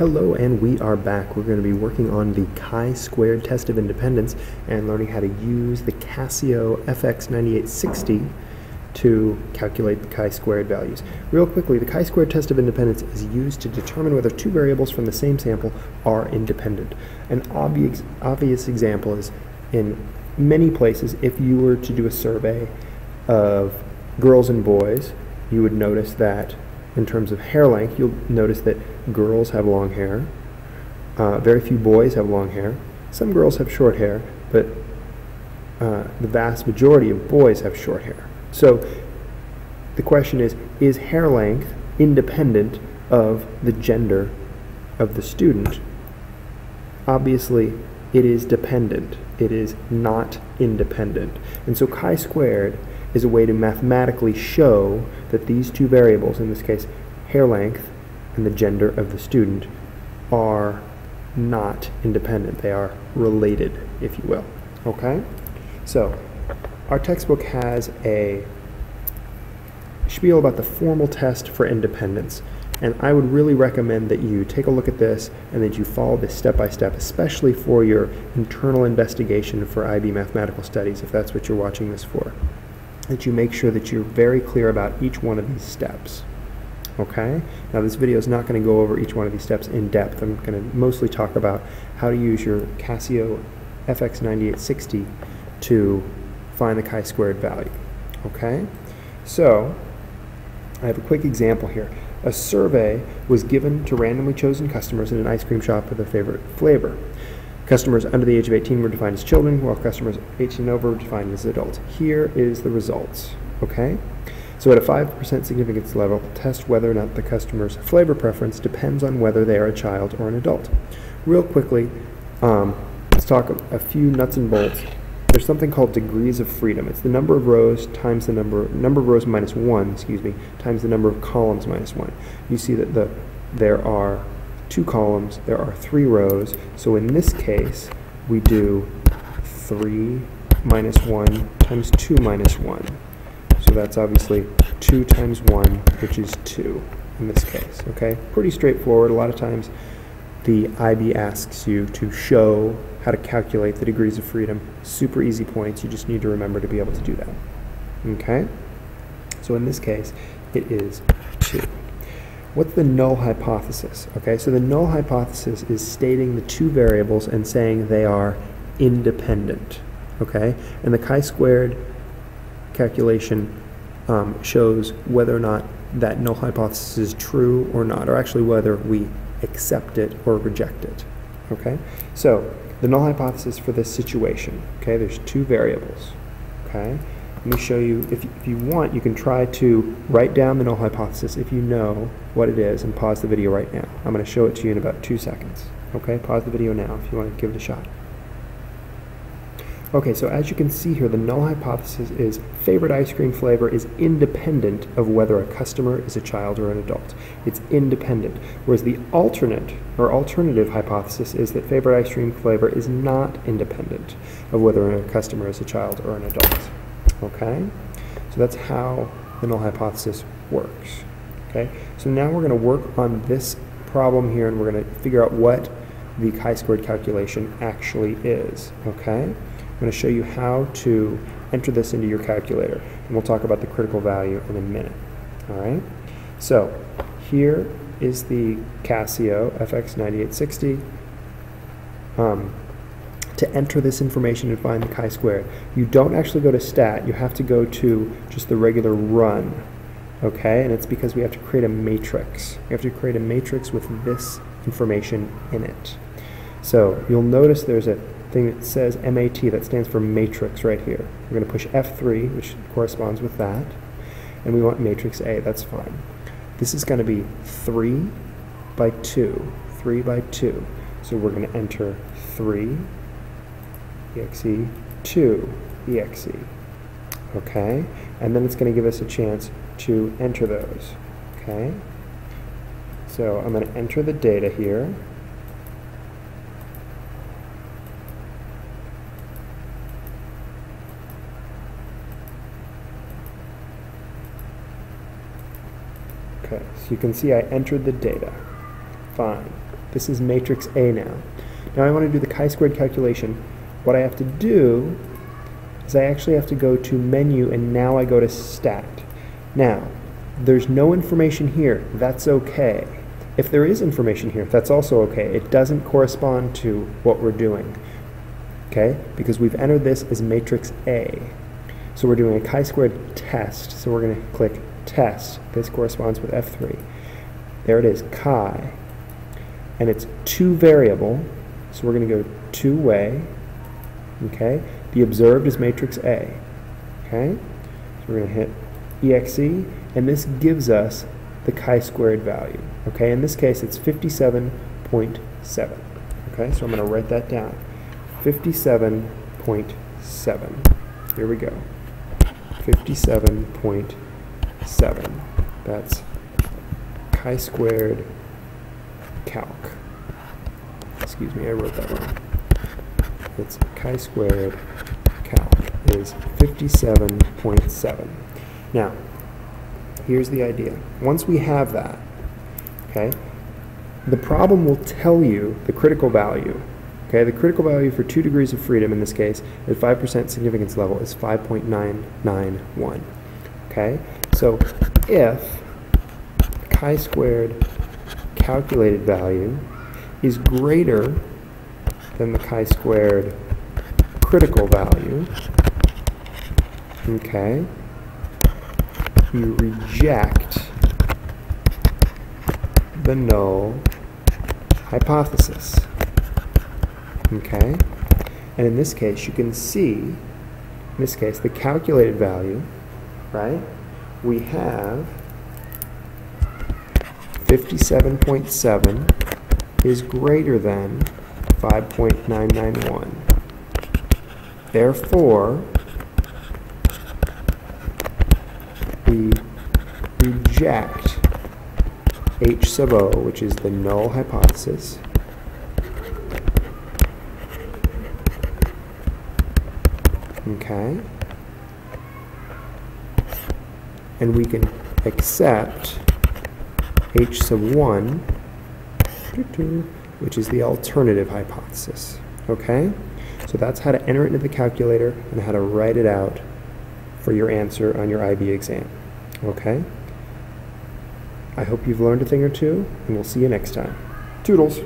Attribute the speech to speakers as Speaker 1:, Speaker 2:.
Speaker 1: Hello, and we are back. We're going to be working on the chi-squared test of independence and learning how to use the Casio FX9860 to calculate the chi-squared values. Real quickly, the chi-squared test of independence is used to determine whether two variables from the same sample are independent. An obvious, obvious example is in many places, if you were to do a survey of girls and boys, you would notice that in terms of hair length, you'll notice that girls have long hair. Uh, very few boys have long hair. Some girls have short hair, but uh, the vast majority of boys have short hair. So the question is, is hair length independent of the gender of the student? Obviously, it is dependent. It is not independent. And so chi-squared is a way to mathematically show that these two variables, in this case hair length and the gender of the student, are not independent. They are related, if you will. Okay? So, our textbook has a spiel about the formal test for independence. And I would really recommend that you take a look at this and that you follow this step by step, especially for your internal investigation for IB mathematical studies, if that's what you're watching this for that you make sure that you're very clear about each one of these steps. Okay? Now this video is not going to go over each one of these steps in depth. I'm going to mostly talk about how to use your Casio FX9860 to find the chi-squared value. Okay? So, I have a quick example here. A survey was given to randomly chosen customers in an ice cream shop with their favorite flavor. Customers under the age of 18 were defined as children, while customers 18 and over were defined as adults. Here is the results, okay? So at a 5% significance level, test whether or not the customer's flavor preference depends on whether they are a child or an adult. Real quickly, um, let's talk a, few nuts and bolts. There's something called degrees of freedom. It's the number of rows times the number number of rows minus one, excuse me, times the number of columns minus one. You see that the there are two columns, there are three rows. So in this case, we do 3 minus 1 times 2 minus 1. So that's obviously 2 times 1, which is 2 in this case. Okay, Pretty straightforward. A lot of times the IB asks you to show how to calculate the degrees of freedom. Super easy points. You just need to remember to be able to do that. Okay? So in this case, it is 2. What's the null hypothesis? Okay, so the null hypothesis is stating the two variables and saying they are independent. Okay, and the chi-squared calculation um, shows whether or not that null hypothesis is true or not, or actually whether we accept it or reject it. Okay, so the null hypothesis for this situation. Okay, there's two variables. Okay, let me show you, if, if you want, you can try to write down the null hypothesis if you know what it is and pause the video right now. I'm going to show it to you in about two seconds. Okay, pause the video now if you want to give it a shot. Okay, so as you can see here, the null hypothesis is favorite ice cream flavor is independent of whether a customer is a child or an adult. It's independent. Whereas the alternate or alternative hypothesis is that favorite ice cream flavor is not independent of whether a customer is a child or an adult. Okay? So that's how the null hypothesis works. Okay? So now we're going to work on this problem here and we're going to figure out what the chi-squared calculation actually is. Okay? I'm going to show you how to enter this into your calculator. And we'll talk about the critical value in a minute. All right? So here is the Casio FX9860. Um, to enter this information and find the chi-square. You don't actually go to stat, you have to go to just the regular run. Okay, and it's because we have to create a matrix. We have to create a matrix with this information in it. So you'll notice there's a thing that says MAT, that stands for matrix right here. We're going to push F3, which corresponds with that, and we want matrix A, that's fine. This is going to be 3 by 2, 3 by 2. So we're going to enter 3 exe 2 exe. Okay, and then it's going to give us a chance to enter those. Okay, so I'm going to enter the data here. Okay, so you can see I entered the data. Fine. This is matrix A now. Now I want to do the chi-squared calculation. What I have to do is I actually have to go to menu and now I go to stat. Now, there's no information here. That's okay. If there is information here, that's also okay. It doesn't correspond to what we're doing, okay? Because we've entered this as matrix A. So we're doing a chi-squared test. So we're going to click test. This corresponds with F3. There it is, chi. And it's two variable, so we're going to go two way, okay? The observed is matrix A, okay? So we're going to hit exe, and this gives us the chi-squared value. Okay, in this case it's 57.7. Okay, so I'm going to write that down. 57.7. Here we go. 57.7. That's chi-squared calc. Excuse me, I wrote that wrong. It's chi-squared calc is 57.7. Now, here's the idea. Once we have that, okay, the problem will tell you the critical value. Okay, the critical value for two degrees of freedom in this case at 5% significance level is 5.991. Okay, so if chi-squared calculated value is greater than the chi-squared critical value, okay, you reject the null hypothesis. Okay? And in this case, you can see, in this case, the calculated value, right? We have 57.7 is greater than 5.991. Therefore, we reject H sub O, which is the null hypothesis. Okay. And we can accept H sub 1, which is the alternative hypothesis. Okay? So that's how to enter it into the calculator and how to write it out for your answer on your IB exam. Okay? I hope you've learned a thing or two, and we'll see you next time. Toodles!